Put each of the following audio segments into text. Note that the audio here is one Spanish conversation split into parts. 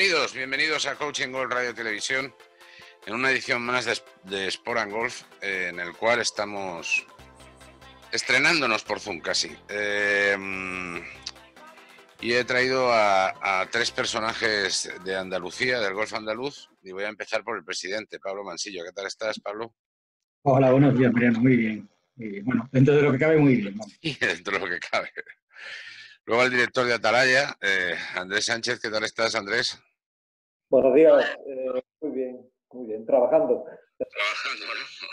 Bienvenidos, bienvenidos a Coaching Golf Radio Televisión, en una edición más de, de Sport and Golf, eh, en el cual estamos estrenándonos por Zoom casi. Eh, y he traído a, tres personajes de Andalucía, del golf andaluz, y voy a empezar por el presidente, Pablo Mansillo. ¿Qué tal estás, Pablo? Hola, buenos días, Mariano, muy bien. Bueno, dentro de lo que cabe, muy bien. Y dentro de lo que cabe. Luego el director de Atalaya, eh, Andrés Sánchez. ¿Qué tal estás, Andrés? Buenos días, eh, muy bien, muy bien, trabajando. Trabajando, ¿no?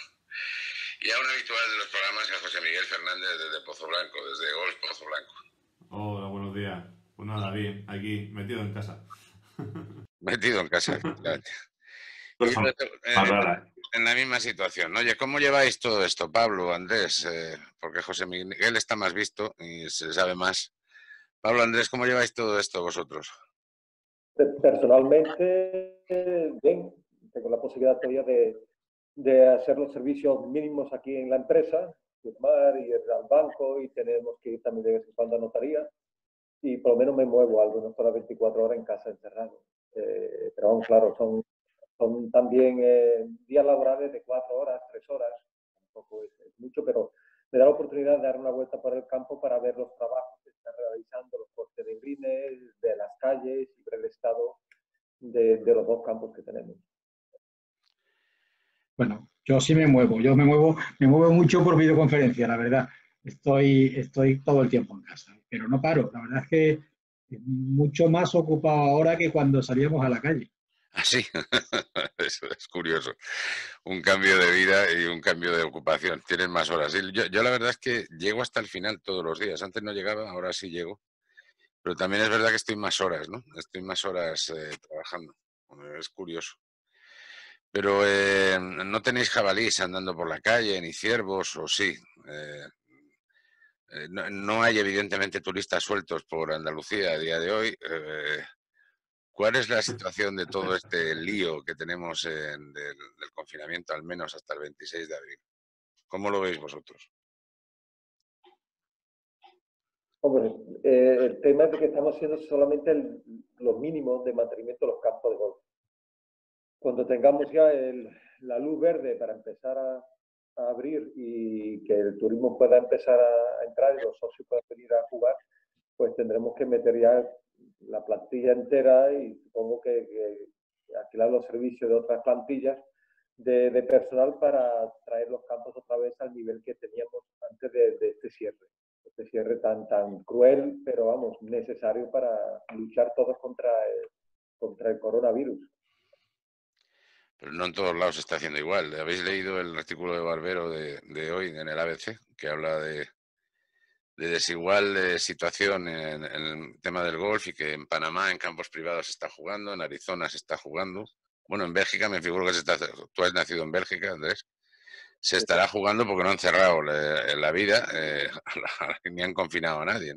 Y a un habitual de los programas, a José Miguel Fernández desde Pozo Blanco, desde Golf Pozo Blanco. Hola, buenos días. Pues nada, bien, aquí, metido en casa. metido en casa, efectivamente. Pues en, la misma situación. Oye, ¿cómo lleváis todo esto, Pablo, Andrés? Eh, porque José Miguel está más visto y se sabe más. Pablo, Andrés, ¿cómo lleváis todo esto vosotros? Personalmente, bien. Tengo la posibilidad todavía de, de hacer los servicios mínimos aquí en la empresa, firmar ir al banco y tenemos que ir también de vez en cuando a notaría y por lo menos me muevo algo, no para 24 horas en casa encerrado. Eh, pero aún, claro, son, son también eh, días laborales de 4 horas, 3 horas, tampoco es, mucho, pero me da la oportunidad de dar una vuelta por el campo para ver los trabajos que están realizando, los cortes de grines, de las calles y ver el estado de, de los dos campos que tenemos. Bueno, yo sí me muevo, yo me muevo, me muevo mucho por videoconferencia, la verdad. Estoy, estoy todo el tiempo en casa, pero no paro. La verdad es que mucho más ocupado ahora que cuando salíamos a la calle. Así, eso es curioso. Un cambio de vida y un cambio de ocupación. Tienes más horas. Yo, yo, la verdad es que llego hasta el final todos los días. Antes no llegaba, ahora sí llego. Pero también es verdad que estoy más horas, ¿no? Estoy más horas eh, trabajando. Es curioso. Pero eh, no tenéis jabalís andando por la calle, ni ciervos, o sí. Eh, eh, no, hay evidentemente turistas sueltos por Andalucía a día de hoy. ¿Cuál es la situación de todo este lío que tenemos del, confinamiento, al menos hasta el 26 de abril? ¿Cómo lo veis vosotros? Hombre, el tema es que estamos haciendo solamente los mínimos de mantenimiento de los campos de golf cuando tengamos ya la luz verde para empezar a, abrir y que el turismo pueda empezar a, entrar y los socios puedan venir a jugar, pues tendremos que meter ya la plantilla entera y supongo que, alquilar los servicios de otras plantillas de, personal para traer los campos otra vez al nivel que teníamos antes de, este cierre. Este cierre tan, tan cruel, pero vamos, necesario para luchar todos contra contra el coronavirus pero no en todos lados se está haciendo igual. ¿Habéis leído el artículo de Barbero de, hoy en el ABC que habla de, desigual eh, situación en, el tema del golf y que en Panamá en campos privados se está jugando, en Arizona se está jugando. Bueno, en Bélgica me figuro que se está... Tú has nacido en Bélgica, Andrés. Se estará jugando porque no han cerrado la, vida eh, ni han confinado a nadie.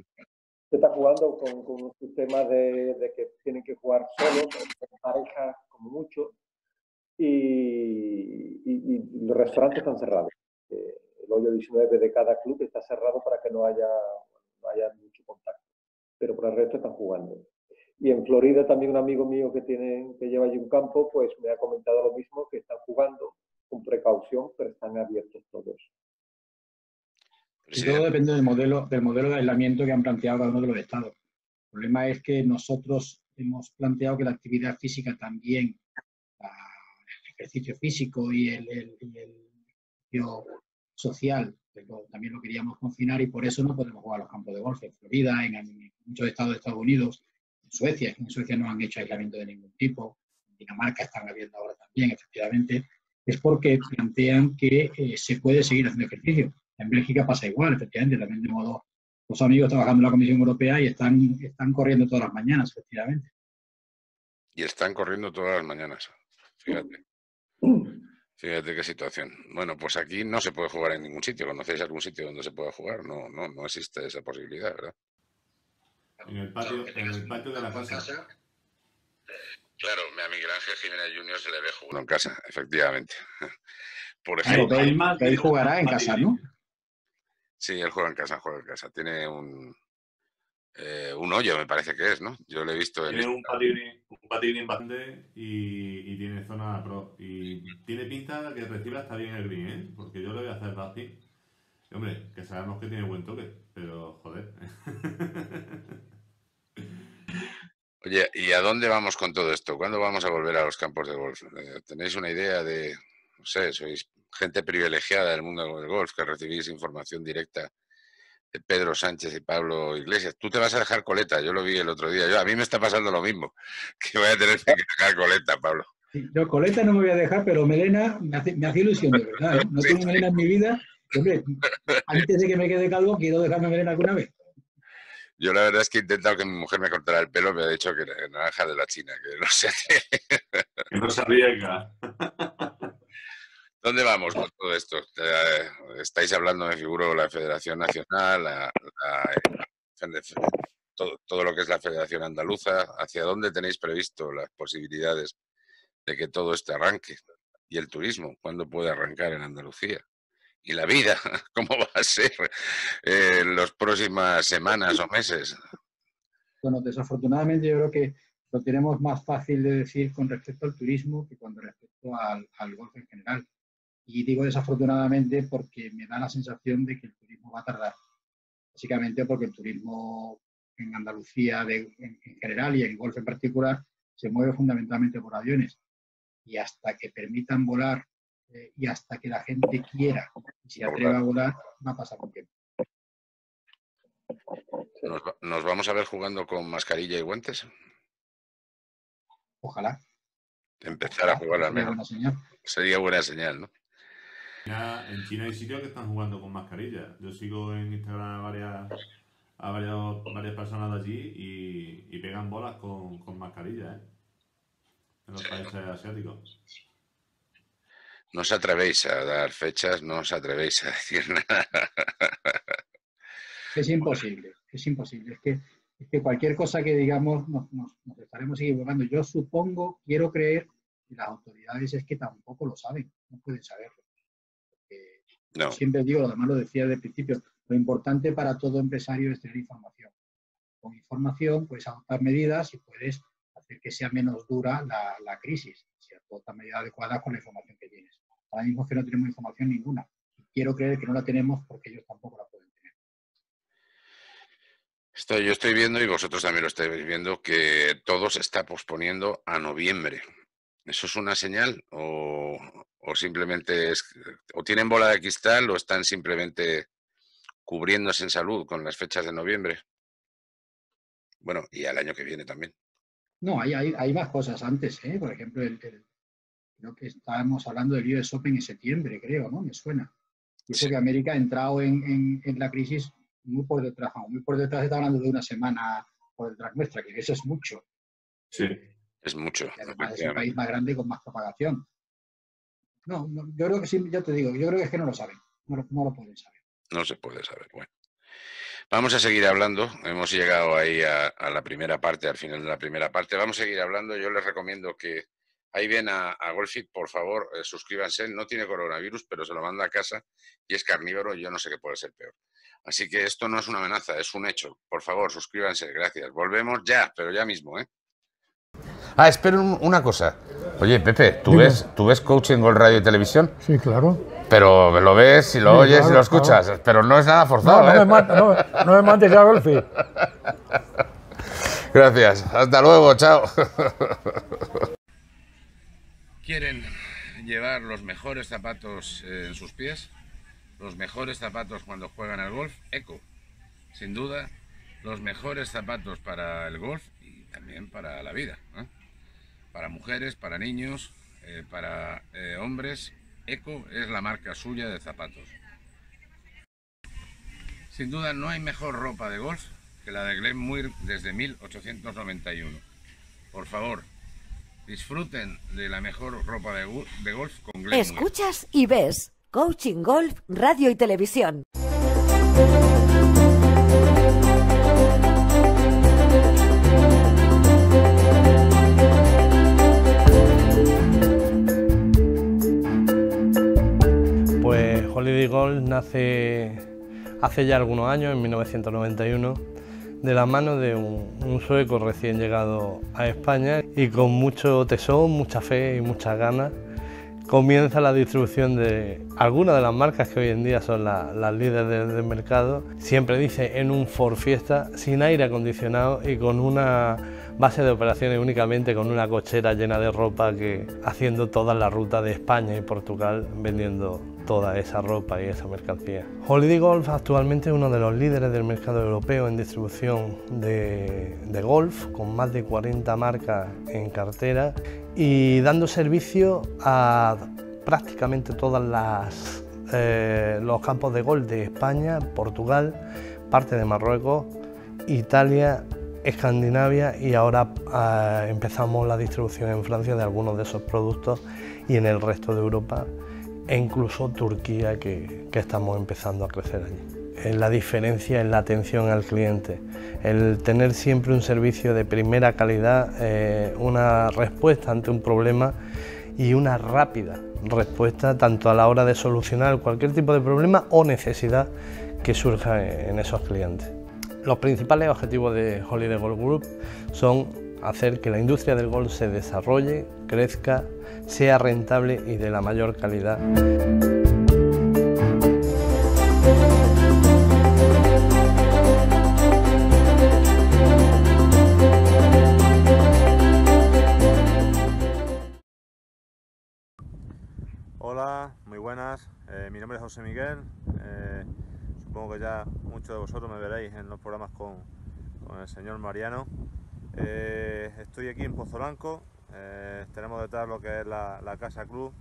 Se está jugando con, un sistema de, de, que tienen que jugar solos, con pareja como mucho, y, los restaurantes están cerrados. Eh, hoyo 19 de cada club está cerrado para que no haya, haya mucho contacto, pero por el resto están jugando. Y en Florida también un amigo mío que, tiene, que lleva allí un campo, pues me ha comentado lo mismo, que están jugando con precaución, pero están abiertos todos. Y todo depende del modelo, del modelo de aislamiento que han planteado cada uno de los estados. El problema es que nosotros hemos planteado que la actividad física también ejercicio físico y el, el, social, también lo queríamos confinar y por eso no podemos jugar a los campos de golf en Florida, en, muchos estados de Estados Unidos, en Suecia, en Suecia no han hecho aislamiento de ningún tipo, en Dinamarca están habiendo ahora también, efectivamente, es porque plantean que eh, se puede seguir haciendo ejercicio. En Bélgica pasa igual, efectivamente, también modo los amigos trabajando en la Comisión Europea y están, están corriendo todas las mañanas, efectivamente. Y están corriendo todas las mañanas, fíjate. Fíjate qué situación. Bueno, pues aquí no se puede jugar en ningún sitio. ¿Conocéis algún sitio donde se pueda jugar? No, no, no existe esa posibilidad, ¿verdad? En el patio, en el patio de la casa. Claro, a Miguel Ángel Jiménez Junior se le ve jugando en casa, efectivamente. Por ejemplo. él, jugará en casa, ¿no? Sí, él juega en casa, juega en casa. Tiene un, eh, un hoyo, me parece que es, ¿no? Yo lo he visto en. Tiene un patín, bastante y, tiene zona pro. Y tiene pinta que recibe hasta bien el green, ¿eh? Porque yo le voy a hacer patín. Hombre, que sabemos que tiene buen toque, pero joder. Oye, ¿y a dónde vamos con todo esto? ¿Cuándo vamos a volver a los campos de golf? Eh, ¿Tenéis una idea de, no sé, sois gente privilegiada del mundo del golf, que recibís información directa Pedro Sánchez y Pablo Iglesias. Tú te vas a dejar coleta, yo lo vi el otro día. Yo, a mí me está pasando lo mismo, que voy a tener que dejar coleta, Pablo. yo coleta no me voy a dejar, pero melena me hace, me hace ilusión, de verdad. ¿eh? No tengo melena en mi vida. Hombre, antes de que me quede calvo, quiero dejarme melena alguna vez. Yo la verdad es que he intentado que mi mujer me cortara el pelo, me ha dicho que naranja de la China, que no sé. Que no sabía ¿Dónde vamos con todo esto? Eh, estáis hablando, me figuro, la Federación Nacional, todo, lo que es la Federación Andaluza. ¿Hacia dónde tenéis previsto las posibilidades de que todo este arranque? ¿Y el turismo? ¿Cuándo puede arrancar en Andalucía? ¿Y la vida? ¿Cómo va a ser en las próximas semanas o meses? Bueno, desafortunadamente yo creo que lo tenemos más fácil de decir con respecto al turismo que con respecto al golf en general y digo desafortunadamente porque me da la sensación de que el turismo va a tardar. Básicamente porque el turismo en Andalucía en, general y en golf en particular se mueve fundamentalmente por aviones. Y hasta que permitan volar eh, y hasta que la gente quiera y se atreva a volar, va a pasar un tiempo. ¿Nos, vamos a ver jugando con mascarilla y guantes? Ojalá. Empezar a jugar al menos. Sería buena señal, ¿no? En China hay sitios que están jugando con mascarilla. Yo sigo en Instagram a varias, a varias, personas de allí y, pegan bolas con, con mascarilla, ¿eh? En los países asiáticos. No os atrevéis a dar fechas, no os atrevéis a decir nada. Es imposible, es imposible. Es que, es que cualquier cosa que digamos nos, nos, nos estaremos equivocando. Yo supongo, quiero creer, que las autoridades es que tampoco lo saben, no pueden saberlo. Siempre digo, además lo decía desde el principio, lo importante para todo empresario es tener información. Con información puedes adoptar medidas y puedes hacer que sea menos dura la, crisis, si adoptas medidas adecuadas con la información que tienes. Ahora mismo que no tenemos información ninguna. quiero creer que no la tenemos porque ellos tampoco la pueden tener. Estoy, yo estoy viendo, y vosotros también lo estáis viendo, que todo se está posponiendo a noviembre. ¿Eso es una señal o, o simplemente es, o tienen bola de cristal o están simplemente cubriéndose en salud con las fechas de noviembre. Bueno, y al año que viene también. No, hay, hay, más cosas antes, ¿eh? Por ejemplo, el, creo que estábamos hablando del US Open en septiembre, creo, ¿no? Me suena. Y que América ha entrado en, en, la crisis muy por detrás, muy por detrás está hablando de una semana por detrás nuestra, que eso es mucho. Sí. Es mucho. además es el país más grande con más propagación. No, yo creo que sí, ya te digo, yo creo que es que no lo saben, no lo, pueden saber. No se puede saber, bueno. Vamos a seguir hablando. Hemos llegado ahí a, la primera parte, al final de la primera parte. Vamos a seguir hablando. Yo les recomiendo que ahí ven a, a Golfit, por favor, eh, suscríbanse. No tiene coronavirus, pero se lo manda a casa y es carnívoro yo no sé qué puede ser peor. Así que esto no es una amenaza, es un hecho. Por favor, suscríbanse. Gracias. Volvemos ya, pero ya mismo, ¿eh? Ah, espera una cosa. Oye, Pepe, ¿tú ves, ¿tú ves coaching Gol Radio y Televisión? Sí, claro. Pero lo ves y lo oyes y lo escuchas, pero no es nada forzado. No, no, ¿eh? me, no, me mandes ya golfi. Gracias. Hasta luego, chao. ¿Quieren llevar los mejores zapatos en sus pies? Los mejores zapatos cuando juegan al golf, Eco. Sin duda, los mejores zapatos para el golf y también para la vida. ¿eh? Para mujeres, para niños, eh, para eh, hombres. Eco es la marca suya de zapatos. Sin duda no hay mejor ropa de golf que la de Glen Muir desde 1891. Por favor, disfruten de la mejor ropa de, golf con Glen Escuchas y ves Coaching Golf, Radio y Televisión. Holiday Gold nace hace ya algunos años, en 1991, de la mano de un, sueco recién llegado a España y con mucho tesón, mucha fe y muchas ganas comienza la distribución de algunas de las marcas que hoy en día son la- las líderes del, del mercado. Siempre dice en un Ford Fiesta, sin aire acondicionado y con una base de operaciones únicamente con una cochera llena de ropa que haciendo toda la ruta de España y Portugal vendiendo toda esa ropa y esa mercancía. Holiday Golf actualmente es uno de los líderes del mercado europeo en distribución de, golf, con más de 40 marcas en cartera y dando servicio a prácticamente todas las eh, los campos de golf de España, Portugal, parte de Marruecos, Italia, Escandinavia y ahora eh, empezamos la distribución en Francia de algunos de esos productos y en el resto de Europa e incluso Turquía que, que estamos empezando a crecer allí. La diferencia en la atención al cliente, el tener siempre un servicio de primera calidad, eh, una respuesta ante un problema y una rápida respuesta tanto a la hora de solucionar cualquier tipo de problema o necesidad que surja en esos clientes. Los principales objetivos de Holiday Golf Group son hacer que la industria del golf se desarrolle, crezca, sea rentable y de la mayor calidad. Hola, muy buenas. Eh, mi nombre es José Miguel. Eh, supongo que ya muchos de vosotros me veréis en los programas con, el señor Mariano. Eh, estoy aquí en Pozo Blanco. Eh, tenemos detrás lo que es la, Casa Club.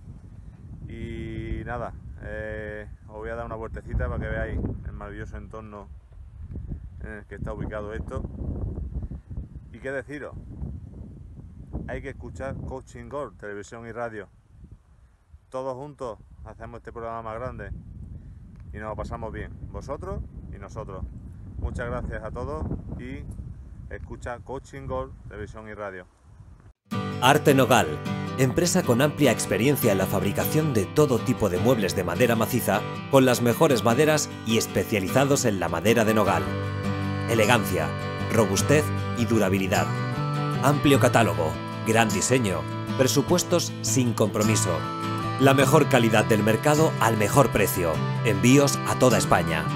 Y nada, eh, os voy a dar una vueltecita para que veáis el maravilloso entorno en el que está ubicado esto. Y qué deciros, hay que escuchar Coaching Golf, televisión y radio todos juntos hacemos este programa más grande y nos lo pasamos bien, vosotros y nosotros. Muchas gracias a todos y escucha Coaching Gold, televisión y radio. Arte Nogal, empresa con amplia experiencia en la fabricación de todo tipo de muebles de madera maciza, con las mejores maderas y especializados en la madera de nogal. Elegancia, robustez y durabilidad. Amplio catálogo, gran diseño, presupuestos sin compromiso. La mejor calidad del mercado al mejor precio. Envíos a toda España.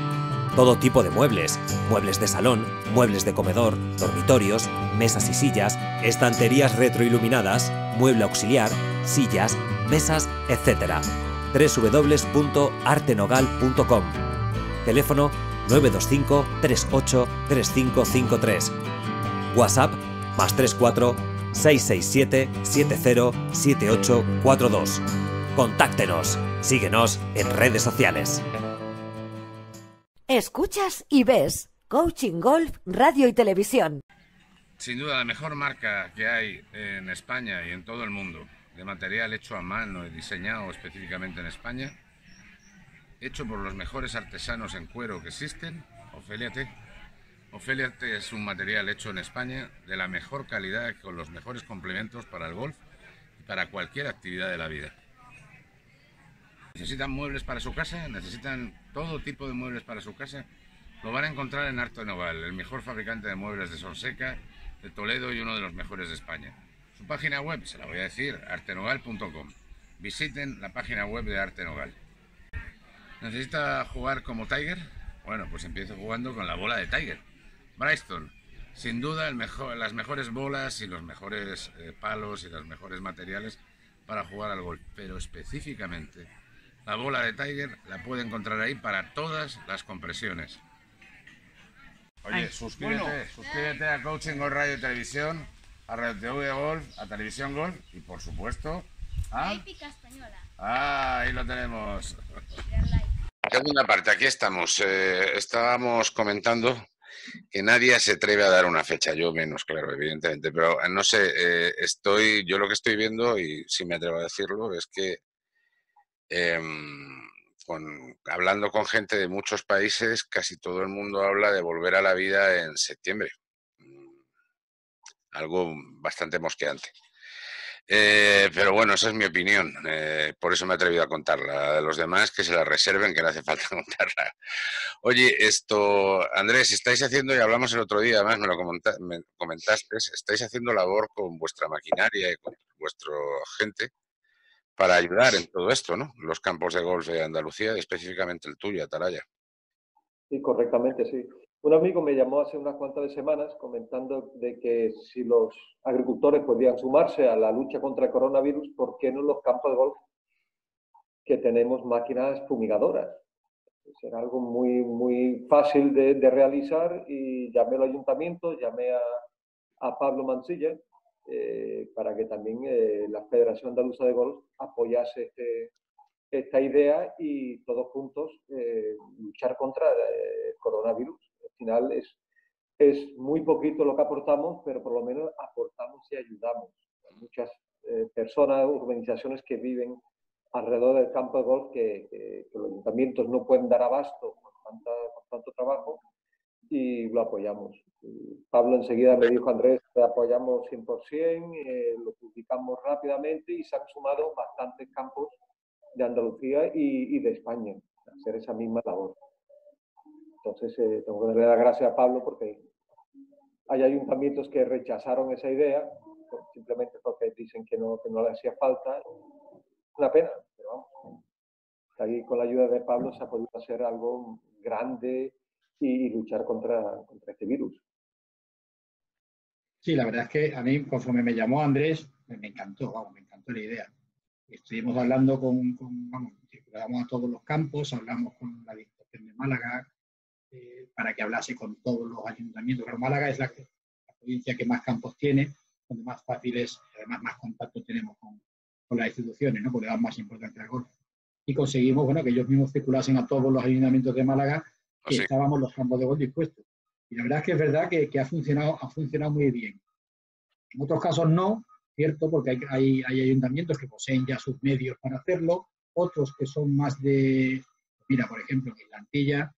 Todo tipo de muebles, muebles de salón, muebles de comedor, dormitorios, mesas y sillas, estanterías retroiluminadas, mueble auxiliar, sillas, mesas, etc. www.artenogal.com Teléfono 925 38 3553 WhatsApp más 34 667 70 7842 Contáctenos. Síguenos en redes sociales. Escuchas y ves Coaching Golf Radio y Televisión. Sin duda, la mejor marca que hay en España y en todo el mundo de material hecho a mano y diseñado específicamente en España, hecho por los mejores artesanos en cuero que existen, Ofelia T. Ofelia T es un material hecho en España de la mejor calidad, con los mejores complementos para el golf y para cualquier actividad de la vida. ¿Necesitan muebles para su casa? ¿Necesitan todo tipo de muebles para su casa? Lo van a encontrar en Arte Noval, el mejor fabricante de muebles de Sonseca, de Toledo y uno de los mejores de España. Su página web, se la voy a decir, artenogal.com. Visiten la página web de Arte Nogal. ¿Necesita jugar como Tiger? Bueno, pues empiece jugando con la bola de Tiger. Bryston, sin duda las mejores bolas y los mejores eh, palos y los mejores materiales para jugar al golf, pero específicamente la bola de Tiger la puede encontrar ahí para todas las compresiones. Oye, Ay, suscríbete, bueno. suscríbete a Coaching Golf Radio y Televisión, a Radio TV Golf, a Televisión Golf y por supuesto a... Épica española. Ah, ahí lo tenemos. Segunda parte, aquí estamos. Eh, estábamos comentando que nadie se atreve a dar una fecha, yo menos, claro, evidentemente, pero eh, no sé, eh, estoy, yo lo que estoy viendo, y si me atrevo a decirlo, es que em, con, hablando con gente de muchos países, casi todo el mundo habla de volver a la vida en septiembre. Mm, Algo bastante mosqueante. Eh, pero bueno, esa es mi opinión. eh, por eso me he atrevido a contarla. A los demás que se la reserven, que no hace falta contarla. Oye, esto, Andrés, estáis haciendo, y hablamos el otro día, además me lo me comentaste, estáis haciendo labor con vuestra maquinaria y con vuestra gente para ayudar en todo esto, ¿no? Los campos de golf de Andalucía, específicamente el tuyo, Atalaya. Sí, correctamente, sí. Un amigo me llamó hace unas cuantas semanas comentando de que si los agricultores podían sumarse a la lucha contra el coronavirus, ¿por qué no los campos de golf que tenemos máquinas fumigadoras? Será algo muy, muy fácil de, de realizar y llamé al ayuntamiento, llamé a, a Pablo Mansilla eh, para que también eh, la Federación Andaluza de Golf apoyase este, esta idea y todos juntos eh, luchar contra eh, el coronavirus. Al final es, es muy poquito lo que aportamos, pero por lo menos aportamos y ayudamos. Hay muchas eh, personas, organizaciones que viven alrededor del campo de golf que, que- que los ayuntamientos no pueden dar abasto con, tanta, con tanto trabajo y lo apoyamos. Pablo enseguida me dijo, Andrés, te apoyamos 100%, eh, lo publicamos rápidamente y se han sumado bastantes campos de Andalucía y, y de España a hacer esa misma labor. Entonces, eh, tengo que darle las gracias a Pablo porque hay ayuntamientos que rechazaron esa idea simplemente porque dicen que no, que no le hacía falta. Una pena, pero vamos. Ahí con la ayuda de Pablo se ha podido hacer algo grande y, luchar contra, contra este virus. Sí, la verdad es que a mí, conforme me llamó Andrés, me, encantó, vamos, me encantó la idea. Estuvimos hablando con, vamos, circulamos a todos los campos, hablamos con la Diputación de Málaga eh, para que hablase con todos los ayuntamientos. Pero Málaga es la, la provincia que más campos tiene, donde más fáciles, además más contacto tenemos con, con las instituciones, ¿no? porque le dan más importancia al golf. Y conseguimos bueno, que ellos mismos circulasen a todos los ayuntamientos de Málaga que sí. estábamos los campos de golf dispuestos. Y la verdad es que es verdad que, que ha, funcionado, ha funcionado muy bien. En otros casos no, ¿cierto? Porque hay, hay, hay ayuntamientos que poseen ya sus medios para hacerlo, otros que son más de, mira, por ejemplo, en Islantilla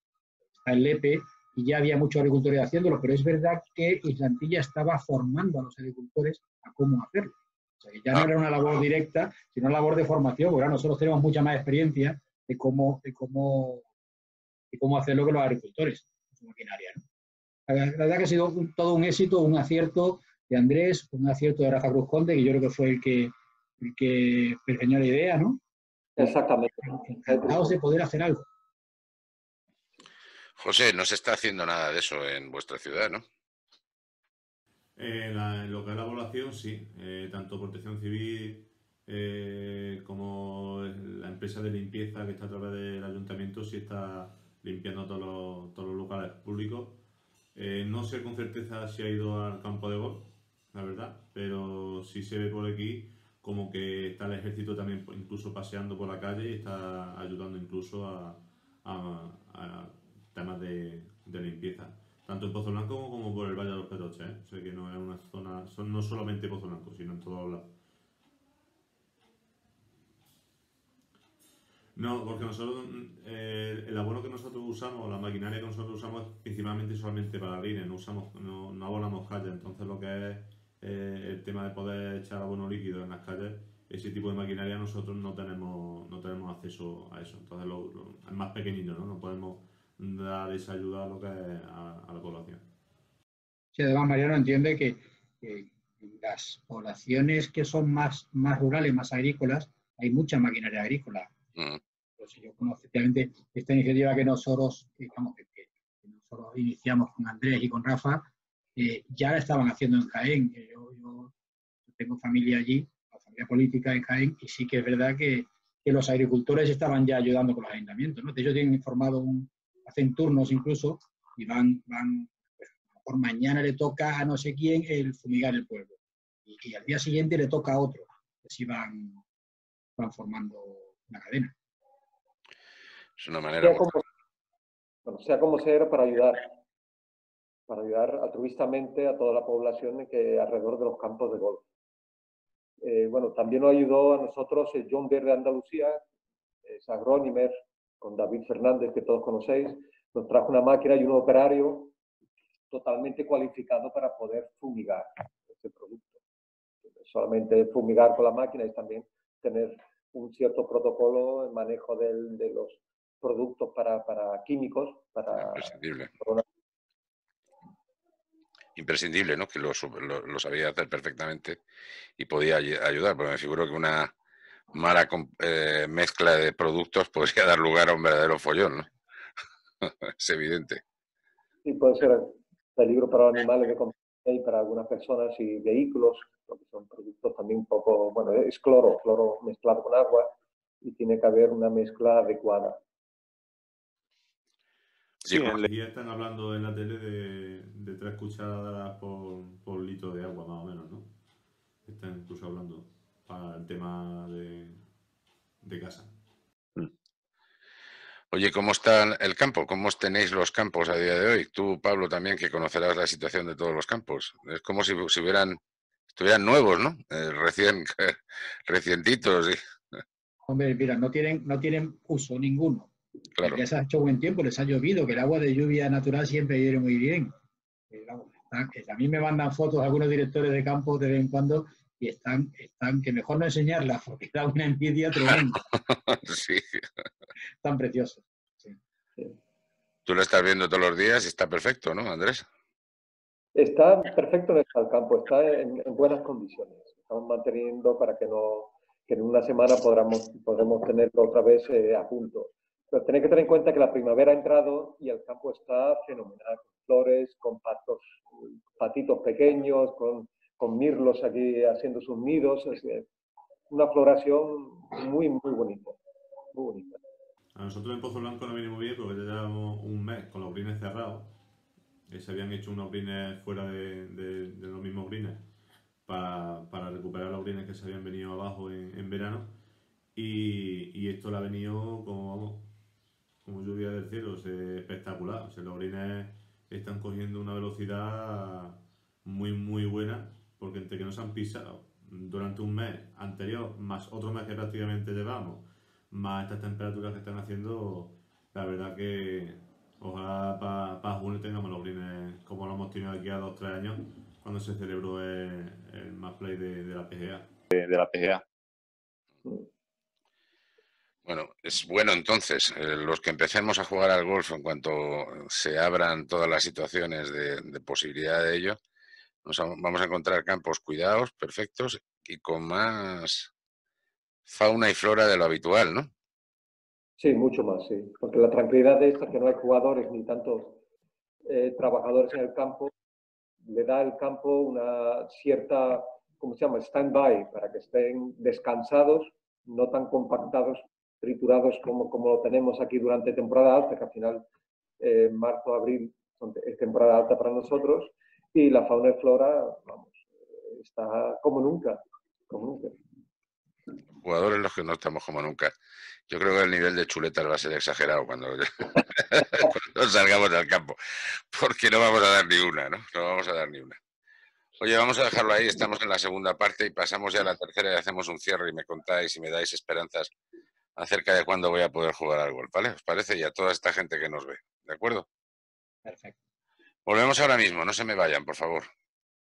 está el LEPE y ya había muchos agricultores haciéndolo, pero es verdad que Islantilla estaba formando a los agricultores a cómo hacerlo. O sea, que ya no era una labor directa, sino una labor de formación, porque ahora nosotros tenemos mucha más experiencia de cómo, de cómo, de cómo hacerlo que los agricultores, con su maquinaria. ¿no? La verdad que ha sido un- todo un éxito, un acierto de Andrés, un acierto de Rafa Cruz Conde, que yo creo que fue el que, el que pergeñó la idea, ¿no? Exactamente. Encantados de poder hacer algo. José, no se está haciendo nada de eso en vuestra ciudad, ¿no? Eh, la- en lo que es la población, sí. Eh, tanto Protección Civil eh, como la empresa de limpieza que está a través del ayuntamiento sí está limpiando todos los, todos los locales públicos. Eh, no sé con certeza si ha ido al campo de golf, la verdad, pero sí se ve por aquí como que está el ejército también pues, incluso paseando por la calle y está ayudando incluso a, temas de, limpieza. Tanto en Pozo Blanco como, por el Valle de los Pedroches. ¿eh? O sea que no es una zona, son no solamente Pozo Blanco, sino en todos lados. No, porque nosotros, eh, el abono que nosotros usamos, la maquinaria que nosotros usamos principalmente solamente para rines, no usamos, no, no abonamos calles, entonces lo que es eh, el tema de poder echar abono líquido en las calles, ese tipo de maquinaria nosotros no tenemos, no tenemos acceso a eso, entonces lo- es más pequeñito, ¿no? No podemos dar esa ayuda a lo que a, la población. Sí, además Mariano entiende que, que las poblaciones que son más, más rurales, más agrícolas, hay mucha maquinaria agrícola. Mm. Pues yo conozco efectivamente esta iniciativa que nosotros, que, vamos, que- nosotros iniciamos con Andrés y con Rafa, eh, ya la estaban haciendo en Jaén. Yo, yo tengo familia allí, familia política en Jaén, y sí que es verdad que, que los agricultores estaban ya ayudando con los ayuntamientos. ¿no? Hecho, tienen informado, un, hacen turnos incluso, y van, van pues, por mañana le toca a no sé quién el fumigar el pueblo. Y, y al día siguiente le toca a otro. Así van, van formando una cadena. Es una manera Sea muy como, bueno, sea como sea, para ayudar, para ayudar altruistamente a toda la población que alrededor de los campos de golf. Eh, bueno, también nos ayudó a nosotros el John Deere de Andalucía, es agrónimer, con David Fernández, que todos conocéis, nos trajo una máquina y un operario totalmente cualificado para poder fumigar este producto. solamente fumigar con la máquina, es también tener un cierto protocolo en manejo del- de los productos para, para químicos, para, Imprescindible. para una- Imprescindible, ¿no? Que lo, lo- lo sabía hacer perfectamente y podía ay- ayudar, porque me figuro que una mala eh, mezcla de productos podría dar lugar a un verdadero follón, ¿no? es evidente. Sí, puede ser peligro para los animales compañía y para algunas personas y vehículos, porque son productos también un poco, bueno, es cloro, cloro mezclado con agua y tiene que haber una mezcla adecuada. Sí, en Aquí están hablando en la tele de, de tres cucharadas por, por litro de agua, más o menos, ¿no? Están incluso hablando para el tema de, de casa. Oye, ¿cómo está el campo? ¿Cómo tenéis los campos a día de hoy? Tú, Pablo, también, que conocerás la situación de todos los campos. Es como si, si hubieran, estuvieran nuevos, ¿no? Eh, recién, recientitos. y- Hombre, mira, no tienen, no tienen uso ninguno. Claro. Ya se ha hecho buen tiempo, les ha llovido, que el agua de lluvia natural siempre viene muy bien. Eh, están- que a mí me mandan fotos algunos directores de campo de vez en cuando y están, están que mejor no enseñarlas porque da una envidia tremenda. sí. Tan preciosos. Tú lo estás viendo todos los días y está perfecto, ¿no, Andrés? Está perfecto en el campo, está en, en buenas condiciones. Estamos manteniendo para que no que en una semana podamos, podremos tenerlo otra vez eh, a punto. Pero tenéis que tener en cuenta que la primavera ha entrado y el campo está fenomenal, con flores, con patos, patitos pequeños, con, con mirlos aquí haciendo sus nidos. Eh, una floración muy, muy bonita. Muy bonita. A nosotros en Pozo Blanco no venimos bien porque ya llevamos un mes con los grines cerrados. Que se habían hecho unos grines fuera de, de- de los mismos grines para, para recuperar los grines que se habían venido abajo en, en verano. Y, y esto le ha venido como, vamos, como lluvia del cielo, o sea, espectacular. O sea, los grines están cogiendo una velocidad muy, muy buena porque entre que nos han pisado durante un mes anterior, más otro mes que prácticamente llevamos, más estas temperaturas que están haciendo, la verdad que ojalá para junio tengamos los greens como lo hemos tenido aquí a dos o tres años cuando se celebró el, el Match Play de, de la PGA. De, la PGA. Bueno, es bueno entonces, eh, los que empecemos a jugar al golf en cuanto se abran todas las situaciones de, de posibilidad de ello, nos va- vamos a encontrar campos cuidados, perfectos y con más fauna y flora de lo habitual, ¿no? Sí, mucho más, sí. Porque la tranquilidad de esta, que no hay jugadores ni tantos eh, trabajadores en el campo, le da al campo una cierta, ¿cómo se llama? Stand-by, para que estén descansados, no tan compactados, triturados como, como lo tenemos aquí durante temporada alta, que al final eh, marzo, abril es temporada alta para nosotros, y la fauna y flora, vamos, está como nunca, como nunca. Jugadores los que no estamos como nunca. Yo creo que el nivel de chuletas va a ser exagerado cuando, cuando salgamos al campo, porque no vamos a dar ni una, ¿no? No vamos a dar ni una. Oye, vamos a dejarlo ahí, estamos en la segunda parte y pasamos ya a la tercera y hacemos un cierre y me contáis y me dais esperanzas acerca de cuándo voy a poder jugar al golf, ¿vale? ¿Os parece? Y a toda esta gente que nos ve, ¿de acuerdo? Perfecto. Volvemos ahora mismo, no se me vayan, por favor.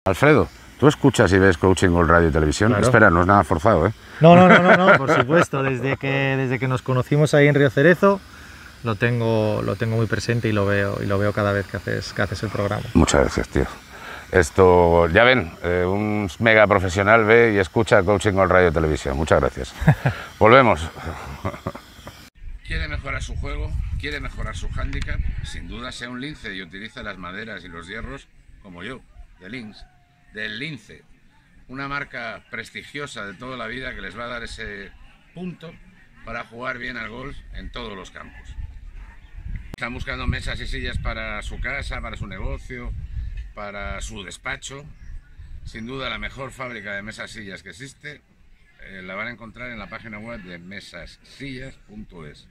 Alfredo, ¿tú escuchas y ves Coaching Gold Radio y Televisión? Claro. Espera, no es nada forzado, ¿eh? No, no, no, no, no, por supuesto. Desde que, desde que nos conocimos ahí en Río Cerezo, lo tengo, lo tengo muy presente y lo veo, y lo veo cada vez que haces, que haces el programa. Muchas gracias, tío. Esto, ya ven, eh, un mega profesional ve y escucha Coaching Gold Radio y Televisión. Muchas gracias. Volvemos. ¿Quiere mejorar su juego? ¿Quiere mejorar su handicap? Sin duda sea un lince y utiliza las maderas y los hierros como yo, de del lince. Una marca prestigiosa de toda la vida que les va a dar ese punto para jugar bien al golf en todos los campos. Están buscando mesas y sillas para su casa, para su negocio, para su despacho. Sin duda la mejor fábrica de mesas y sillas que existe eh, la van a encontrar en la página web de mesassillas.es.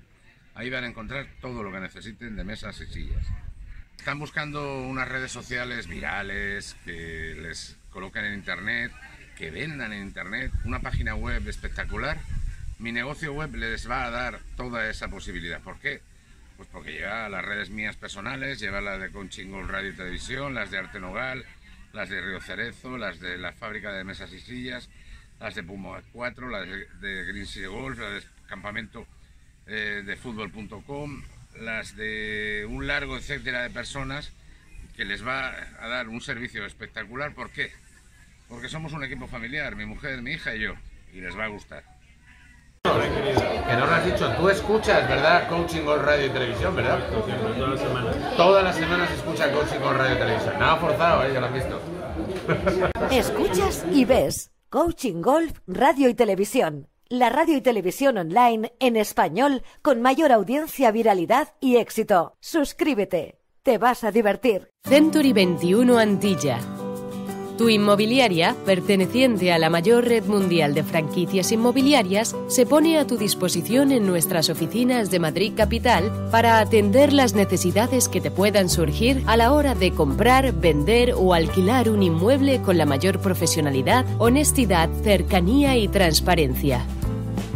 Ahí van a encontrar todo lo que necesiten de mesas y sillas. Están buscando unas redes sociales virales que les coloquen en internet, que vendan en internet, una página web espectacular. Mi negocio web les va a dar toda esa posibilidad. ¿Por qué? Pues porque lleva las redes mías personales, lleva las de Coaching Gold Radio y Televisión, las de Arte Nogal, las de Río Cerezo, las de la fábrica de mesas y sillas, las de Puma 4, las de, de Green Sea Golf, las de campamento eh, de fútbol.com, las de un largo etcétera de personas que les va a dar un servicio espectacular. ¿Por qué? Porque somos un equipo familiar, mi mujer, mi hija y yo, y les va a gustar. Que no lo has dicho, tú escuchas, ¿verdad? Coaching Golf Radio y Televisión, ¿verdad? Todas las semanas. Todas las semanas se escucha Coaching Golf Radio y Televisión. Nada forzado, ¿eh? Ya lo has visto. Escuchas y ves Coaching Golf Radio y Televisión. La radio y televisión online en español con mayor audiencia, viralidad y éxito. Suscríbete. Te vas a divertir. Century 21 Antilla. Tu inmobiliaria, perteneciente a la mayor red mundial de franquicias inmobiliarias, se pone a tu disposición en nuestras oficinas de Madrid Capital para atender las necesidades que te puedan surgir a la hora de comprar, vender o alquilar un inmueble con la mayor profesionalidad, honestidad, cercanía y transparencia.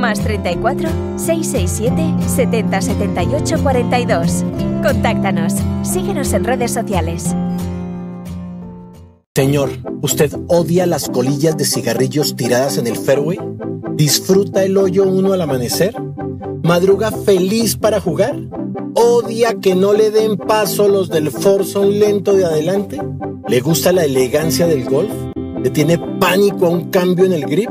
más 34 667 70 78 42. Contáctanos. Síguenos en redes sociales. Señor, ¿usted odia las colillas de cigarrillos tiradas en el fairway? ¿Disfruta el hoyo uno al amanecer? ¿Madruga feliz para jugar? ¿Odia que no le den paso los del Forson lento de adelante? ¿Le gusta la elegancia del golf? ¿Le tiene pánico a un cambio en el grip?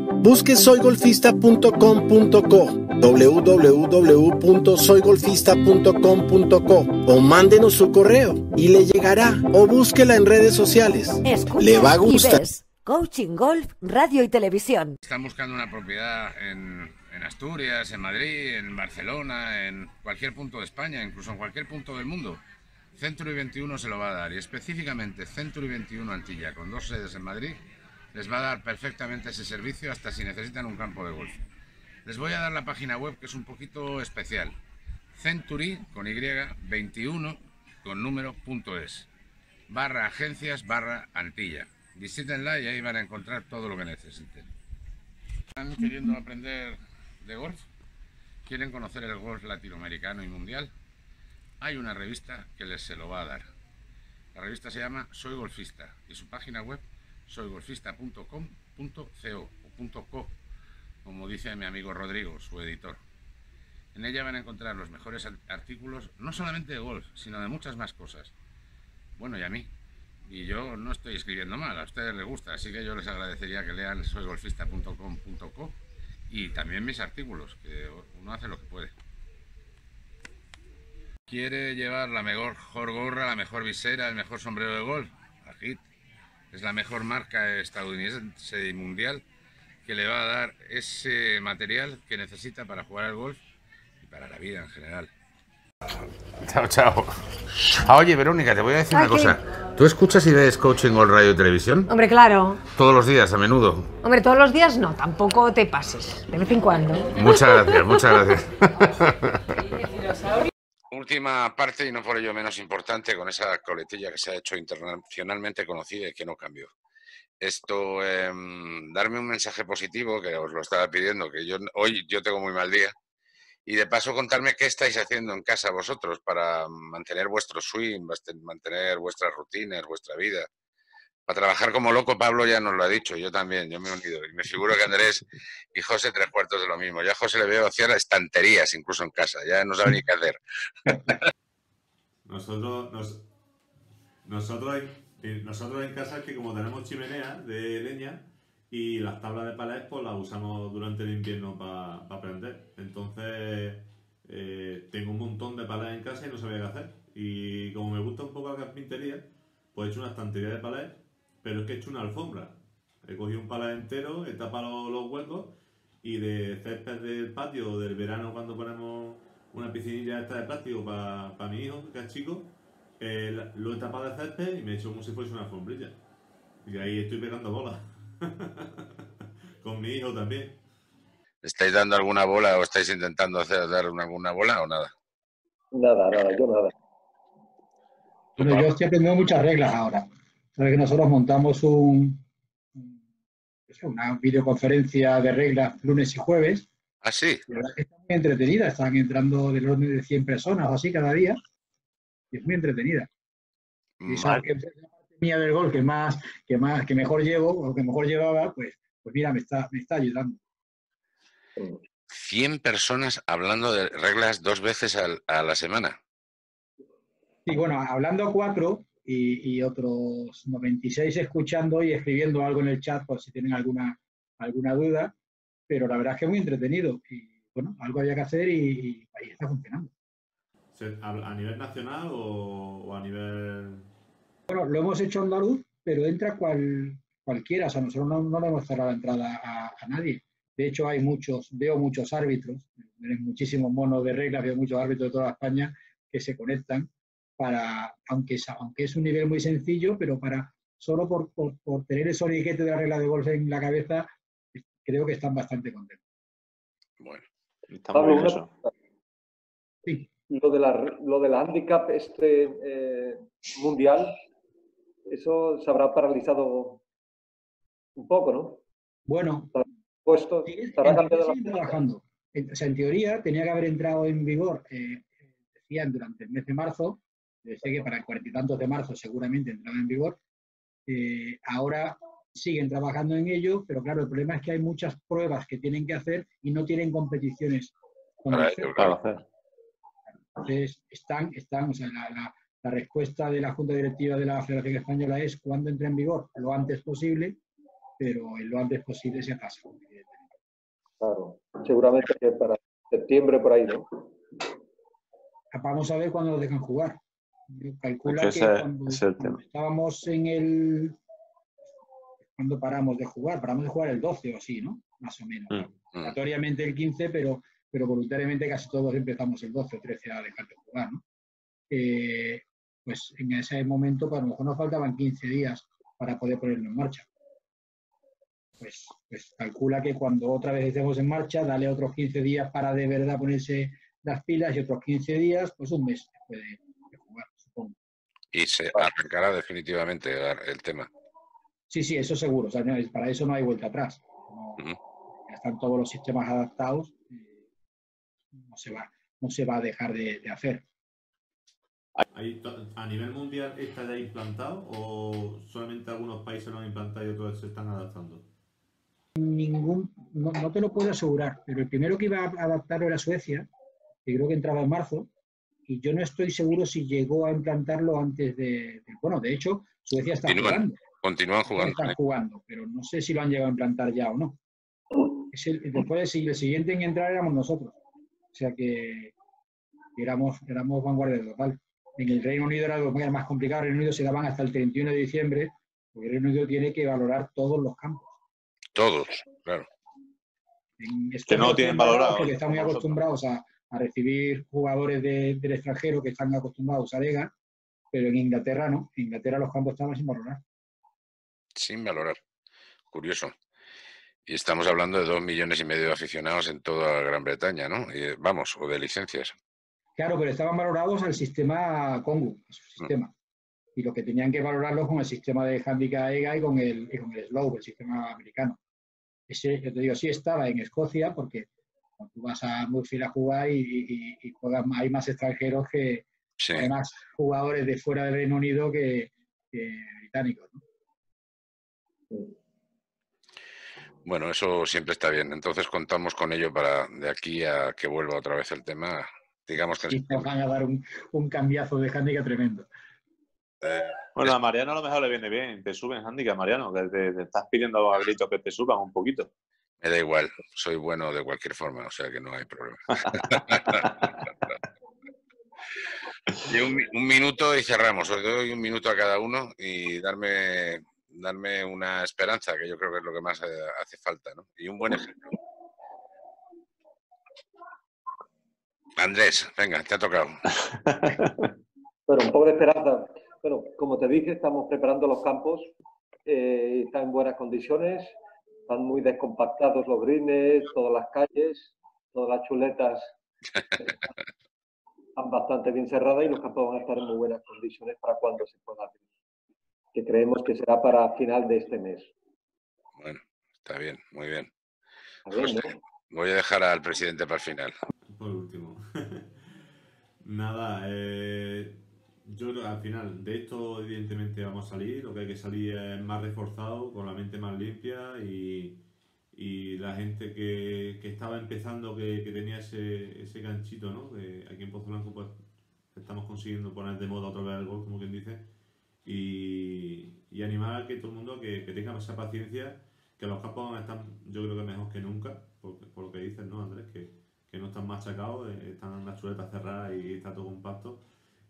Busque soygolfista.com.co www.soygolfista.com.co o mándenos su correo y le llegará o búsquela en redes sociales. Escuchas le va a y gustar. ves Coaching Golf Radio y Televisión. Están buscando una propiedad en, en Asturias, en Madrid, en Barcelona, en cualquier punto de España, incluso en cualquier punto del mundo. Century 21 se lo va a dar y específicamente Century 21 Antilla, con dos sedes en Madrid, les va a dar perfectamente ese servicio hasta si necesitan un campo de golf. Les voy a dar la página web que es un poquito especial. Century con Y 21 con número punto es barra agencias barra Antilla. Visítenla y ahí van a encontrar todo lo que necesiten. ¿Están queriendo aprender de golf? ¿Quieren conocer el golf latinoamericano y mundial? Hay una revista que les se lo va a dar. La revista se llama Soy Golfista y su página web soygolfista.com.co o .co, como dice mi amigo Rodrigo, su editor. En ella van a encontrar los mejores ar- artículos, no solamente de golf, sino de muchas más cosas. Bueno, y a mí. Y yo no estoy escribiendo mal, a ustedes les gusta, así que yo les agradecería que lean soygolfista.com.co y también mis artículos, que uno hace lo que puede. ¿Quiere llevar la mejor gorra, la mejor visera, el mejor sombrero de golf? Es la mejor marca estadounidense y mundial que le va a dar ese material que necesita para jugar al golf y para la vida en general. Chao, chao. Ah, oye, Verónica, te voy a decir una ¿qué? cosa. ¿Tú escuchas y ves coaching o radio y televisión? Hombre, claro. Todos los días, a menudo. Hombre, todos los días no, tampoco te pases. De vez en cuando. Muchas gracias, muchas gracias. Última parte, y no por ello menos importante, con esa coletilla que se ha hecho internacionalmente conocida y que no cambió. esto, em, darme un mensaje positivo, que os lo estaba pidiendo, que yo hoy yo tengo muy mal día, y de paso contarme qué estáis haciendo en casa vosotros para mantener vuestro swing, mantener vuestras rutinas, vuestra vida. Para trabajar como loco, Pablo ya nos lo ha dicho, yo también, yo me he unido. Y me figuro que Andrés y José tres cuartos de lo mismo. Ya a José le veo hacer estanterías incluso en casa, ya no sabe ni qué hacer. Nosotros, nosotros, nosotros en casa es que como tenemos chimenea de leña, y las tablas de palés pues las usamos durante el invierno para aprender. Entonces eh, tengo un montón de palés en casa y no sabía qué hacer. Y como me gusta un poco la carpintería, pues he hecho una estantería de palés, pero es que he hecho una alfombra. He cogido un palé entero, he tapado los, huecos y de césped del patio del verano cuando ponemos una piscinilla esta de plástico para mi hijo, que es chico, eh, lo he tapado de césped y me he hecho como si fuese una alfombrilla. Y ahí estoy pegando bolas. Con mi hijo también. ¿Estáis dando alguna bola o estáis intentando hacer dar alguna bola o nada? Nada, nada, yo nada. Bueno, yo estoy aprendiendo muchas reglas ahora. Sabes que nosotros montamos un, una videoconferencia de reglas lunes y jueves. Ah, sí. está muy entretenida. Están entrando del orden de 100 personas o así cada día. Y es muy entretenida. Y sabes que mía del gol que más, que más, que mejor llevo o que mejor llevaba, pues, pues mira, me está, me está ayudando. 100 personas hablando de reglas dos veces a la semana. Sí, bueno, hablando cuatro y, y, otros 96 escuchando y escribiendo algo en el chat por si tienen alguna, alguna duda, pero la verdad es que es muy entretenido y bueno, algo había que hacer y, ahí está funcionando. ¿A nivel nacional o a nivel bueno, lo hemos hecho andaluz, pero entra cual, cualquiera. O sea, nosotros no, no le hemos cerrado la entrada a, nadie. De hecho, hay muchos, veo muchos árbitros, muchísimos monos de reglas, veo muchos árbitros de toda España que se conectan para, aunque es, aunque es un nivel muy sencillo, pero para solo por, por, tener el soniquete de la regla de golf en la cabeza, creo que están bastante contentos. Bueno, está muy Sí. Lo de la, lo de la handicap este eh, mundial, eso se habrá paralizado un poco, ¿no? Bueno, puesto, estará trabajando. O sea, en teoría tenía que haber entrado en vigor, eh, decían, durante el mes de marzo, sé que para el cuarenta y tantos de marzo seguramente entraba en vigor. Eh, ahora siguen trabajando en ello, pero claro, el problema es que hay muchas pruebas que tienen que hacer y no tienen competiciones. Entonces, están, están, o sea, la, la respuesta de la Junta Directiva de la Federación Española es cuando entre en vigor, lo antes posible, pero en lo antes posible se acaso. Claro, seguramente que para septiembre por ahí, ¿no? Vamos a ver cuándo lo dejan jugar. Calcula que, cuando, estábamos en el... cuando paramos de jugar? Paramos de jugar el 12 o así, ¿no? Más o menos. Mm, mm. el 15, pero, pero voluntariamente casi todos empezamos el 12 o 13 a dejar de jugar, ¿no? Eh, pues en ese momento pues a lo mejor nos faltaban 15 días para poder ponerlo en marcha. Pues, pues, calcula que cuando otra vez estemos en marcha, dale otros 15 días para de verdad ponerse las pilas y otros 15 días, pues un mes después de. Y se arrancará definitivamente el tema. Sí, sí, eso seguro. para eso no hay vuelta atrás. Ya están todos los sistemas adaptados. Eh, no, se va, no se va a dejar de hacer. ¿A nivel mundial está ya implantado o solamente algunos países lo han implantado y otros se están adaptando? Ningún, no, te lo puedo asegurar, pero el primero que iba a adaptarlo era Suecia, que creo que entraba en marzo, y yo no estoy seguro si llegó a implantarlo antes de. bueno, de hecho, Suecia está jugando. Continúan jugando. Están jugando, pero no sé si lo han llegado a implantar ya o no. después el siguiente en entrar éramos nosotros. O sea que éramos, éramos vanguardia total. En el Reino Unido era algo más complicado. En el Reino Unido se daban hasta el 31 de diciembre, porque el Reino Unido tiene que valorar todos los campos. Todos, claro. que no tienen valorado. Porque están muy acostumbrados a, recibir jugadores del extranjero que están acostumbrados a Lega, pero en Inglaterra no. En Inglaterra los campos estaban sin valorar. Sin valorar. Curioso. Y estamos hablando de dos millones y medio de aficionados en toda Gran Bretaña, ¿no? vamos, o de licencias. Claro, pero estaban valorados al sistema Congo, a su sistema. y lo que tenían que valorarlo con el sistema de handicap EGA y con el, y con el slow, el sistema americano. Ese, yo te digo, sí estaba en Escocia porque tú vas a Murphy a jugar y, y, y hay más extranjeros que hay más jugadores de fuera del Reino Unido que, que británicos. ¿no? Bueno, eso siempre está bien. Entonces contamos con ello para de aquí a que vuelva otra vez el tema. Digamos que Y nos van a dar un, un cambiazo de handicap tremendo. eh, Bueno, a Mariano a lo mejor le viene bien. Te suben handicap, Mariano, que te, te estás pidiendo a gritos que te suban un poquito. Me da igual, soy bueno de cualquier forma, o sea que no hay problema. y un, mi- un minuto y cerramos. Os doy un minuto a cada uno y darme, darme una esperanza, que yo creo que es lo que más eh, hace falta, ¿no? Y un buen ejemplo. Andrés, venga, te ha tocado. Bueno, un poco de esperanza. Bueno, como te dije, estamos preparando los campos. eh, están en buenas condiciones. Están muy descompactados los greens, todas las calles, todas las chuletas están bastante bien cerradas y los campos van a estar en muy buenas condiciones para cuando se pueda abrir. Que creemos que será para final de este mes. Bueno, está bien, muy bien. Está bien, ¿no? José, voy a dejar al presidente para el final. Por último. Nada, eh, yo creo que al final de esto evidentemente vamos a salir, lo que hay que salir es más reforzado, con la mente más limpia y, y la gente que, que estaba empezando, que, que tenía ese, ese ganchito, ¿no? Que aquí en Pozo Blanco pues estamos consiguiendo poner de moda otra vez el gol, como quien dice, y, y animar a que todo el mundo que, que tenga esa paciencia, que los campos están yo creo que mejor que nunca, por, por lo que dices, ¿no, Andrés? Que, que no están machacados, eh, están las chuletas cerradas y está todo compacto.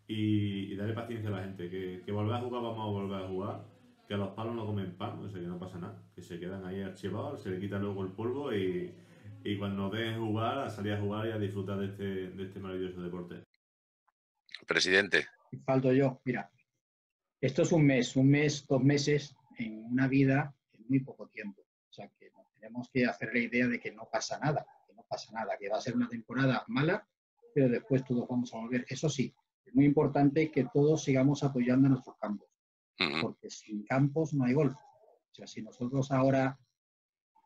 Y, y darle paciencia a la gente, que, que volver a jugar, vamos a volver a jugar, que los palos no comen pan, o sea que no pasa nada, que se quedan ahí archivados, se le quita luego el polvo y, y cuando dejen jugar, a salir a jugar y a disfrutar de este, de este maravilloso deporte. Presidente, Falto yo. Mira, esto es un mes, un mes, dos meses en una vida en muy poco tiempo. O sea que nos tenemos que hacer la idea de que no pasa nada, que no pasa nada, que va a ser una temporada mala, pero después todos vamos a volver. Eso sí, es muy importante que todos sigamos apoyando a nuestros campos, porque sin campos no hay golf. O sea, si nosotros ahora,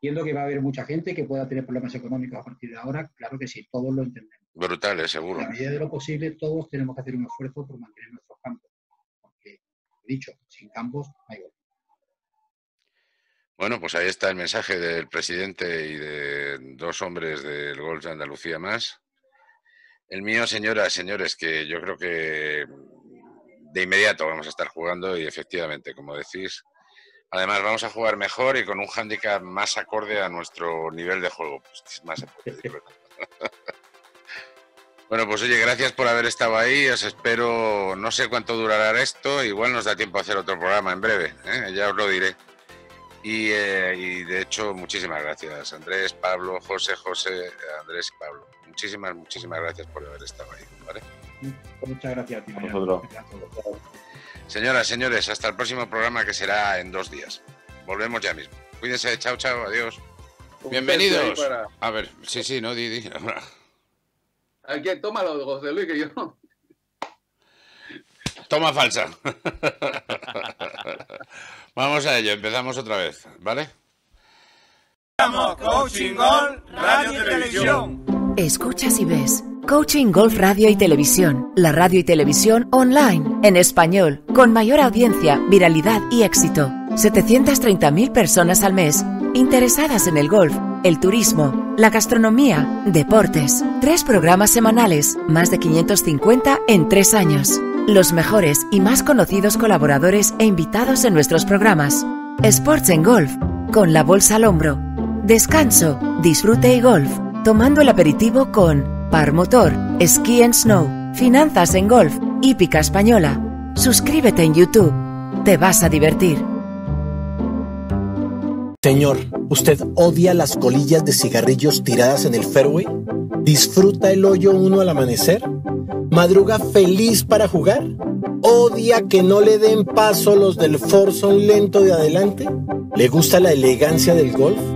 viendo que va a haber mucha gente que pueda tener problemas económicos a partir de ahora, claro que sí, todos lo entendemos. brutal, eh, seguro. En la medida de lo posible, todos tenemos que hacer un esfuerzo por mantener nuestros campos. Porque, he dicho, sin campos no hay golf. Bueno, pues ahí está el mensaje del presidente y de dos hombres del Golf de Andalucía más. El mío, señoras, señores, que yo creo que de inmediato vamos a estar jugando y efectivamente, como decís, además vamos a jugar mejor y con un hándicap más acorde a nuestro nivel de juego. Pues más. Bueno, pues oye, gracias por haber estado ahí. Os espero, no sé cuánto durará esto, igual nos da tiempo a hacer otro programa en breve, ¿eh? ya os lo diré. Y, eh, y, de hecho, muchísimas gracias, Andrés, Pablo, José, José, Andrés y Pablo. Muchísimas, muchísimas gracias por haber estado ahí. ¿vale? Muchas gracias a ti. Nosotros. Señoras, señores, hasta el próximo programa que será en dos días. Volvemos ya mismo. Cuídense, chao, chao, adiós. Un Bienvenidos. para- A ver, sí, sí, no, di, di. Aquí, tómalo, José Luis, que yo no. Toma falsa. Vamos a ello, empezamos otra vez, ¿vale? Coaching Gol, Radio y Televisión. Escuchas y ves. Coaching Golf Radio y Televisión. La radio y televisión online, en español, con mayor audiencia, viralidad y éxito. 730.000 personas al mes interesadas en el golf, el turismo, la gastronomía, deportes. Tres programas semanales, más de 550 en tres años. Los mejores y más conocidos colaboradores e invitados en nuestros programas. Sports en Golf, con la bolsa al hombro. Descanso, disfrute y golf, tomando el aperitivo con Par Motor, Ski and Snow, Finanzas en Golf, Hípica Española. Suscríbete en YouTube. Te vas a divertir. Señor, ¿usted odia las colillas de cigarrillos tiradas en el fairway? ¿Disfruta el hoyo uno al amanecer? ¿Madruga feliz para jugar? ¿Odia que no le den paso los del Forson lento de adelante? ¿Le gusta la elegancia del golf?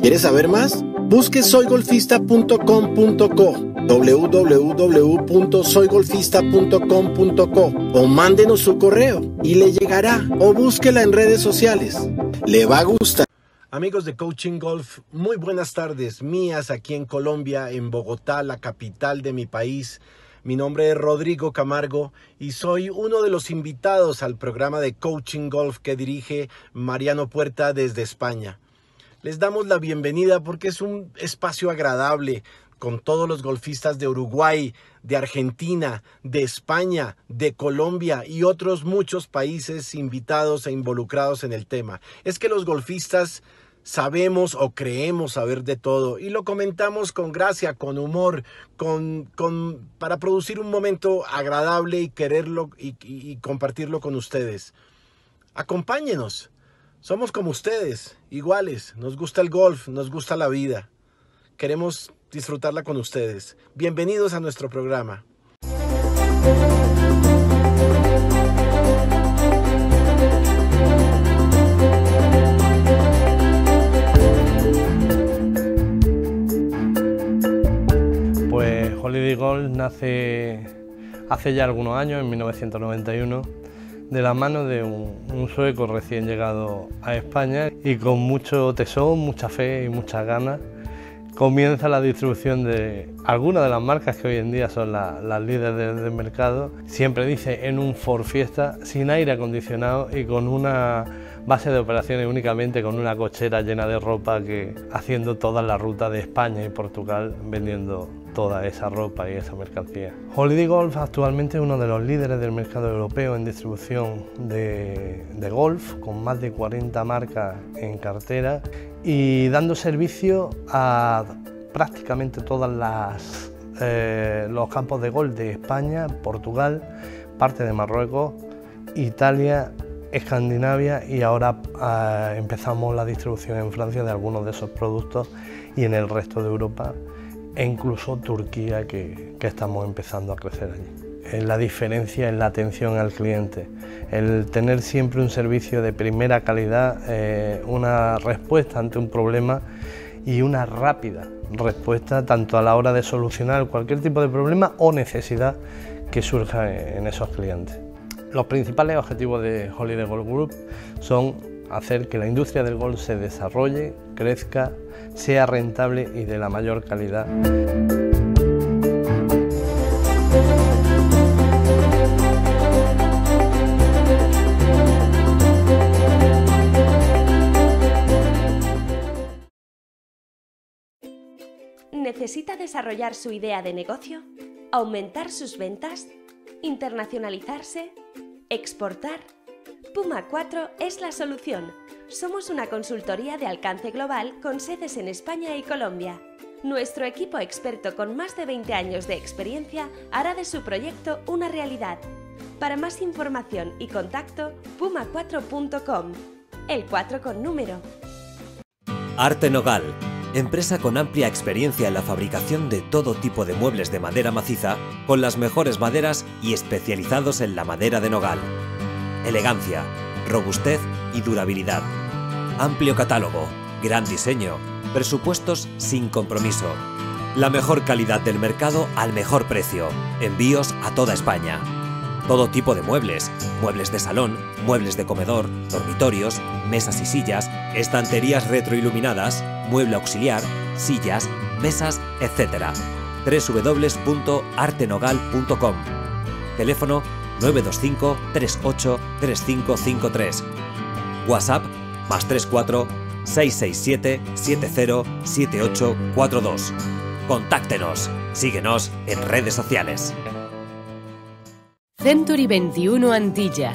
¿Quieres saber más? Busque soygolfista.com.co www.soygolfista.com.co o mándenos su correo y le llegará o búsquela en redes sociales. Le va a gustar. Amigos de Coaching Golf, muy buenas tardes mías aquí en Colombia, en Bogotá, la capital de mi país. Mi nombre es Rodrigo Camargo y soy uno de los invitados al programa de Coaching Golf que dirige Mariano Puerta desde España. Les damos la bienvenida porque es un espacio agradable con todos los golfistas de Uruguay, de Argentina, de España, de Colombia y otros muchos países invitados e involucrados en el tema. Es que los golfistas sabemos o creemos saber de todo y lo comentamos con gracia, con humor, con, con para producir un momento agradable y quererlo y, y compartirlo con ustedes. Acompáñenos. Somos como ustedes, iguales. Nos gusta el golf, nos gusta la vida. Queremos disfrutarla con ustedes. Bienvenidos a nuestro programa. Pues Holiday Golf nace hace ya algunos años, en 1991, de la mano de un, sueco recién llegado a España y con mucho tesón, mucha fe y muchas ganas comienza la distribución de algunas de las marcas que hoy en día son la, las líderes del, del mercado. Siempre dice en un Ford Fiesta, sin aire acondicionado y con una base de operaciones únicamente con una cochera llena de ropa que haciendo toda la ruta de España y Portugal vendiendo toda esa ropa y esa mercancía. Holiday Golf actualmente es uno de los líderes del mercado europeo en distribución de, golf, con más de 40 marcas en cartera y dando servicio a prácticamente todas las eh, los campos de golf de España, Portugal, parte de Marruecos, Italia, Escandinavia y ahora eh, empezamos la distribución en Francia de algunos de esos productos y en el resto de Europa e incluso Turquía que, que estamos empezando a crecer allí. La diferencia en la atención al cliente, el tener siempre un servicio de primera calidad, eh, una respuesta ante un problema y una rápida respuesta tanto a la hora de solucionar cualquier tipo de problema o necesidad que surja en esos clientes. Los principales objetivos de Holiday Golf Group son hacer que la industria del golf se desarrolle, crezca, sea rentable y de la mayor calidad. ¿Necesita desarrollar su idea de negocio? ¿Aumentar sus ventas? ¿Internacionalizarse? ¿Exportar? Puma 4 es la solución. Somos una consultoría de alcance global con sedes en España y Colombia. Nuestro equipo experto con más de 20 años de experiencia hará de su proyecto una realidad. Para más información y contacto, puma4.com. El 4 con número. Arte Nogal, empresa con amplia experiencia en la fabricación de todo tipo de muebles de madera maciza, con las mejores maderas y especializados en la madera de nogal. Elegancia, robustez y durabilidad. Amplio catálogo, gran diseño, presupuestos sin compromiso. La mejor calidad del mercado al mejor precio. Envíos a toda España. Todo tipo de muebles, muebles de salón, muebles de comedor, dormitorios, mesas y sillas, estanterías retroiluminadas, mueble auxiliar, sillas, mesas, etc. www.artenogal.com Teléfono 925 38 3553 WhatsApp más 34 667 70 7842 Contáctenos. Síguenos en redes sociales. Century 21 Antilla.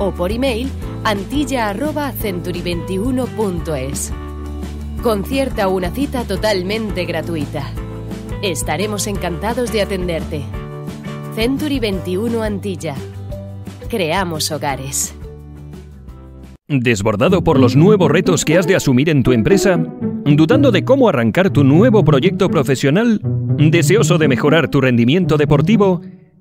o por email antilla.century21.es. Concierta una cita totalmente gratuita. Estaremos encantados de atenderte. Century 21 Antilla. Creamos hogares. ¿Desbordado por los nuevos retos que has de asumir en tu empresa? ¿Dudando de cómo arrancar tu nuevo proyecto profesional? ¿Deseoso de mejorar tu rendimiento deportivo?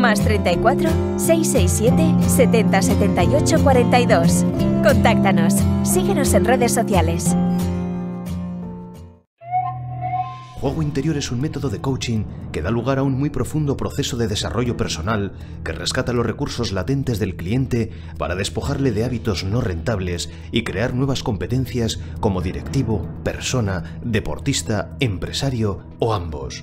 más 34 667 70 78 42. Contáctanos. Síguenos en redes sociales. Juego interior es un método de coaching que da lugar a un muy profundo proceso de desarrollo personal que rescata los recursos latentes del cliente para despojarle de hábitos no rentables y crear nuevas competencias como directivo, persona, deportista, empresario o ambos.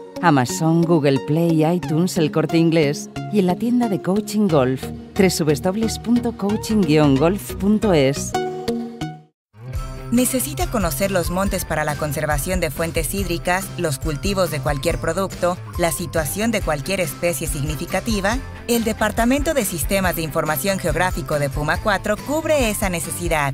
Amazon, Google Play, iTunes, El Corte Inglés y en la tienda de Coaching Golf www.coaching-golf.es. ¿Necesita conocer los montes para la conservación de fuentes hídricas, los cultivos de cualquier producto, la situación de cualquier especie significativa? El Departamento de Sistemas de Información Geográfico de Puma 4 cubre esa necesidad.